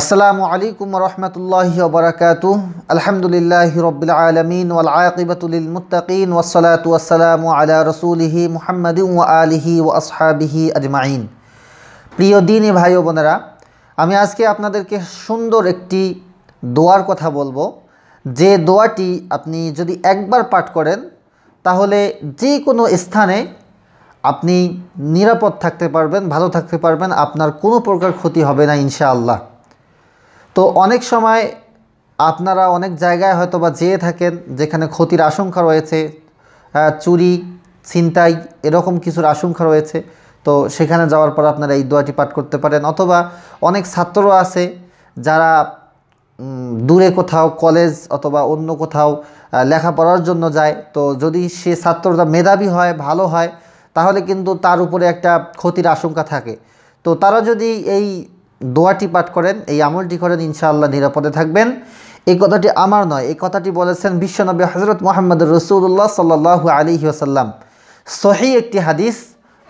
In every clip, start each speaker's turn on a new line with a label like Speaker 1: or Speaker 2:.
Speaker 1: আসসালামু আলাইকুম রহমতুল্লাহি ওবরাকাতু আলহামদুলিল্লাহ রবিল আলমিন ওয়াল আকিবাতুলিল মুত্তাকিন ওয়াসসালাতু ওয়াসসালামু আলা রসুলিহি মুহাম্মাদিন ওয়া আলিহি ওয়া আসহাবিহি আজমাইন। প্রিয় দিনী ভাই ও বোনেরা, আমি আজকে আপনাদেরকে সুন্দর একটি দোয়ার কথা বলব। যে দোয়াটি আপনি যদি একবার পাঠ করেন, তাহলে যে কোনো স্থানে আপনি নিরাপদ থাকতে পারবেন, ভালো থাকতে পারবেন, আপনার কোনো প্রকার ক্ষতি হবে না ইনশাআল্লাহ। তো অনেক সময় আপনারা অনেক জায়গায় হয়তো বা যেয়ে থাকেন যেখানে ক্ষতির আশঙ্কা রয়েছে চুরি, ছিনতাই এরকম কিছুর আশঙ্কা রয়েছে। তো সেখানে যাওয়ার পর আপনারা এই দোয়াটি পাঠ করতে পারেন। অথবা অনেক ছাত্র আছে যারা দূরে কোথাও কলেজ অথবা অন্য কোথাও লেখাপড়ার জন্য যায়। তো যদি সে ছাত্রটা মেধাবী হয়, ভালো হয়, তাহলে কিন্তু তার উপরে একটা ক্ষতির আশঙ্কা থাকে। তো তারা যদি এই দোয়াটি পাঠ করেন, এই আমলটি করেন, ইনশাআল্লাহ নিরাপদে থাকবেন। এই কথাটি আমার নয়, এই কথাটি বলেছেন বিশ্বনবী হজরত মোহাম্মদ রসুল্লাহ সাল্লাহু আলী ওসাল্লাম সহি একটি হাদিস,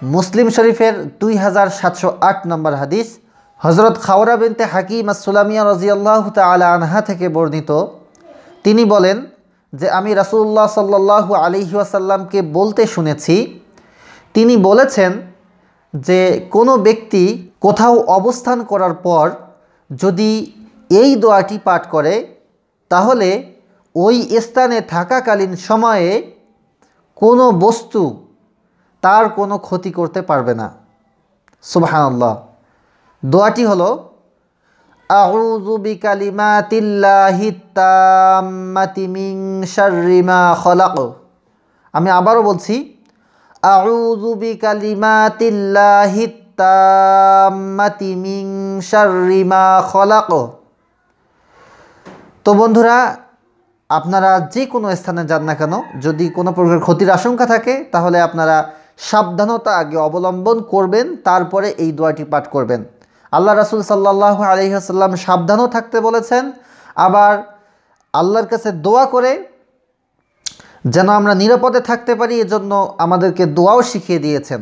Speaker 1: মুসলিম শরীফের দুই হাজার সাতশো আট নম্বর হাদিস হজরত খাওরা বিনতে হাকিম আসুলামিয়া রাজিয়াল্লাহ তালা আনহা থেকে বর্ণিত। তিনি বলেন যে, আমি রাসুল্লাহ সাল্লাহু আলিহি ওয়াসাল্লামকে বলতে শুনেছি। তিনি বলেছেন যে, কোনো ব্যক্তি কোথাও অবস্থান করার পর যদি এই দোয়াটি পাঠ করে, তাহলে ওই স্থানে থাকাকালীন সময়ে কোনো বস্তু তার কোনো ক্ষতি করতে পারবে না। সুবহানাল্লাহ। দোয়াটি হলো আমি আবারও বলছি, আউযু বিকালিমাতিল্লাহি তাম্মাতি মা খলাক। তো বন্ধুরা, আপনারা যে কোনো স্থানে যান না কেন, যদি কোনো প্রকার ক্ষতির আশঙ্কা থাকে, তাহলে আপনারা সাবধানতা আগে অবলম্বন করবেন, তারপরে এই দোয়াটি পাঠ করবেন। আল্লাহ রাসুল সাল্লাহ আলহিহাসাল্লাম সাবধানও থাকতে বলেছেন, আবার আল্লাহর কাছে দোয়া করে যেন আমরা নিরাপদে থাকতে পারি, এজন্য আমাদেরকে দোয়াও শিখিয়ে দিয়েছেন।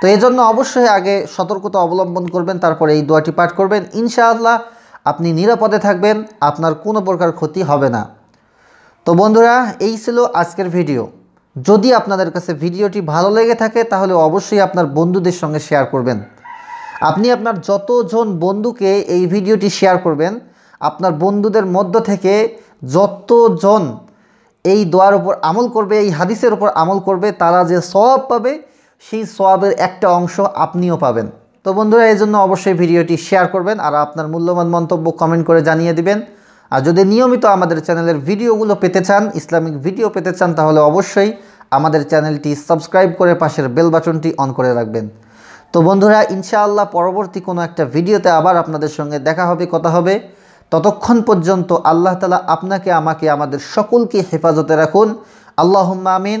Speaker 1: তো এই জন্য অবশ্যই আগে সতর্কতা অবলম্বন করবেন, তারপরে এই দোয়াটি পাঠ করবেন। ইনশাআল্লাহ আপনি নিরাপদে থাকবেন, আপনার কোনো প্রকার ক্ষতি হবে না। তো বন্ধুরা, এই ছিল আজকের ভিডিও। যদি আপনাদের কাছে ভিডিওটি ভালো লেগে থাকে, তাহলে অবশ্যই আপনার বন্ধুদের সঙ্গে শেয়ার করবেন। আপনি আপনার যতজন বন্ধুকে এই ভিডিওটি শেয়ার করবেন, আপনার বন্ধুদের মধ্য থেকে যতজন এই দোয়ার উপর আমল করবে, এই হাদিসের উপর আমল করবে, তারা যে সওয়াব পাবে সেই সওয়াবের একটা অংশ আপনিও পাবেন। তো বন্ধুরা, এই জন্য অবশ্যই ভিডিওটি শেয়ার করবেন আর আপনার মূল্যবান মন্তব্য কমেন্ট করে জানিয়ে দিবেন। আর যদি নিয়মিত আমাদের চ্যানেলের ভিডিওগুলো পেতে চান, ইসলামিক ভিডিও পেতে চান, তাহলে অবশ্যই আমাদের চ্যানেলটি সাবস্ক্রাইব করে পাশের বেল বাটনটি অন করে রাখবেন। তো বন্ধুরা, ইনশাআল্লাহ পরবর্তী কোনো একটা ভিডিওতে আবার আপনাদের সঙ্গে দেখা হবে, কথা হবে। ততক্ষণ পর্যন্ত আল্লাহ তালা আপনাকে, আমাকে, আমাদের সকলকে হেফাজতে রাখুন। আল্লাহ আমিন।